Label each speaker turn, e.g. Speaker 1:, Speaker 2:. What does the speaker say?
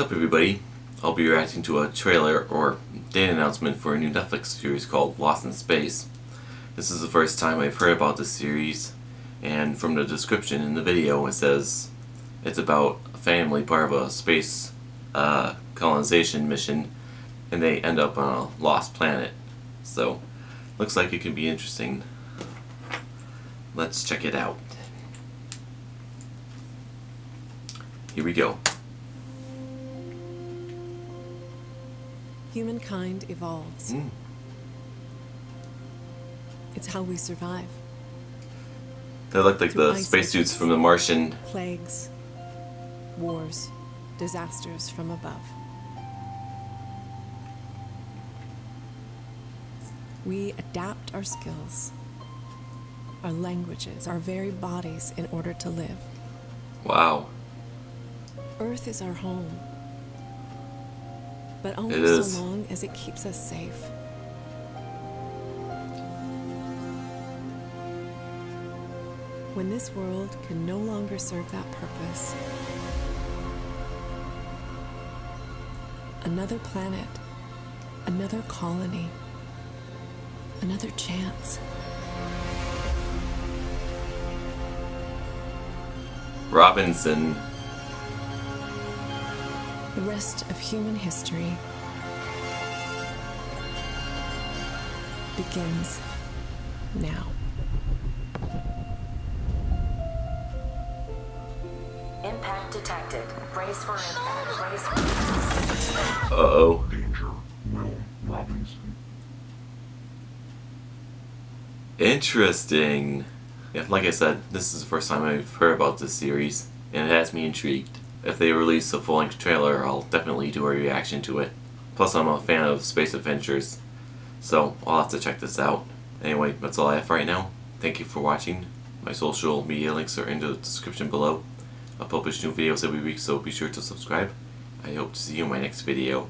Speaker 1: everybody. I'll be reacting to a trailer or date announcement for a new Netflix series called Lost in Space. This is the first time I've heard about this series and from the description in the video it says it's about a family part of a space uh, colonization mission and they end up on a lost planet. So looks like it could be interesting. Let's check it out. Here we go.
Speaker 2: Humankind evolves.
Speaker 1: Mm.
Speaker 2: It's how we survive.
Speaker 1: They look like
Speaker 2: Through
Speaker 1: the spacesuits from The Martian.
Speaker 2: Plagues, wars, disasters from above. We adapt our skills, our languages, our very bodies in order to live.
Speaker 1: Wow.
Speaker 2: Earth is our home, but only so long as it keeps us safe. When this world can no longer serve that purpose, another planet, another colony, another chance.
Speaker 1: Robinson.
Speaker 2: The rest of human history begins now.
Speaker 3: Impact detected. Brace for impact. Brace for impact.
Speaker 1: Uh-oh.
Speaker 4: Danger, Will Robinson.
Speaker 1: Interesting. Yeah, like I said, this is the first time I've heard about this series, and it has me intrigued. If they release a full-length trailer, I'll definitely do a reaction to it. Plus, I'm a fan of space adventures, so I'll have to check this out. Anyway, that's all I have for right now. Thank you for watching. My social media links are in the description below. I publish new videos every week, so be sure to subscribe. I hope to see you in my next video.